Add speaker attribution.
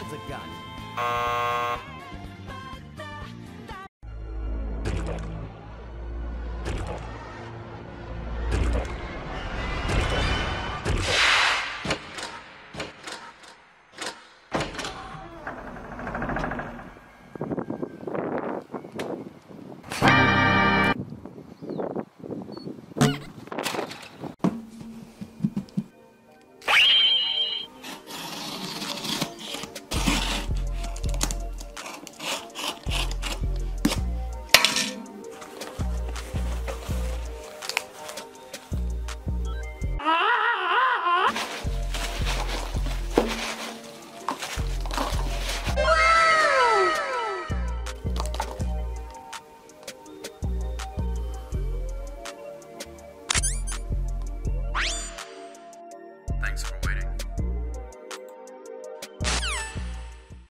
Speaker 1: It's a gun. Thanks, Brad.